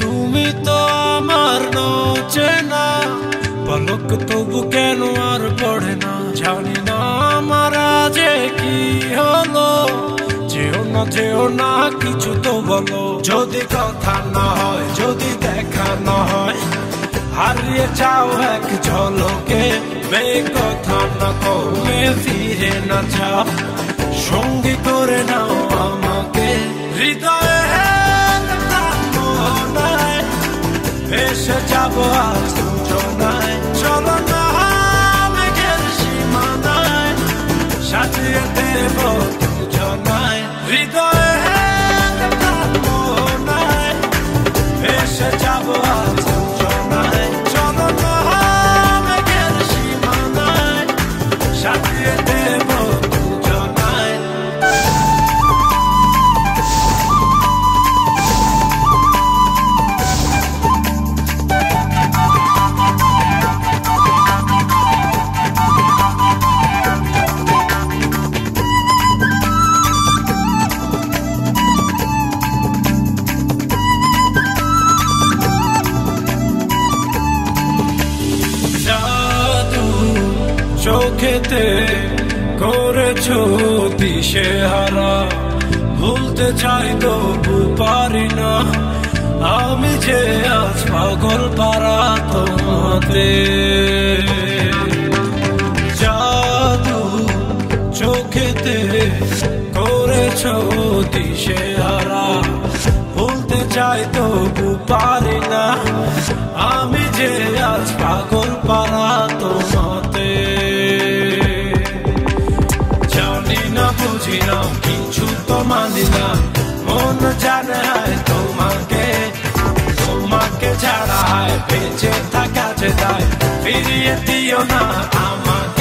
তুমি তো আমার না। পলক তবু কেন আর পড়ে না? জানি না আমার যে কি হলো। যেও না যেও না, কিছু তো বলো। যদি কথা না হয়, যদি দেখা না হয়, হারিয়ে যাও এক ঝলকে। মে কথা না কমে ফিরে না যাও। সঙ্গী করে নাও আমাকে। হৃদয়ে favor. চোখেতে করেছ দিশে হারা ভুলতে চাই তবু পারি না। আমি যে আজ পাগল পারা তোমাতে। জাদু চোখেতে করেছ দিশে হারা ভুলতে চাই তবু পারি না। আমি যে আজ পাগল পারা না কিছু তো মানি না। মন জানে হায় তোমাকে তোমাকে ছাড়া হায়, বেঁচে থাকা যে দায়। ফিরিয়ে দিও না আমাকে।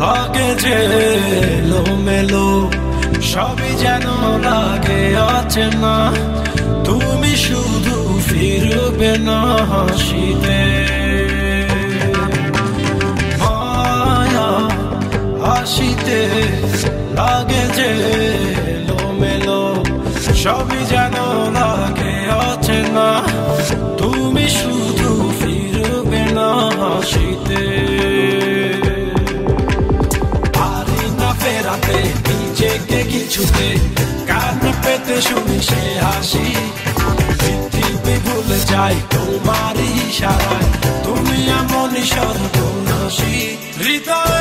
লাগে যে মেলো সবই যেন লাগে, আছে না। তুমি শুধু ফিরবে না হাসিতে। মায়া হাসিতে লাগে যে মেলো সবই যেন নিজেকে কিছুতে কান পেতে শুনি সে হাসি। পৃথিবী ভুলে যাই তোমারই সারায় তুমি এমনই সর্বনাশী। হৃদয়ে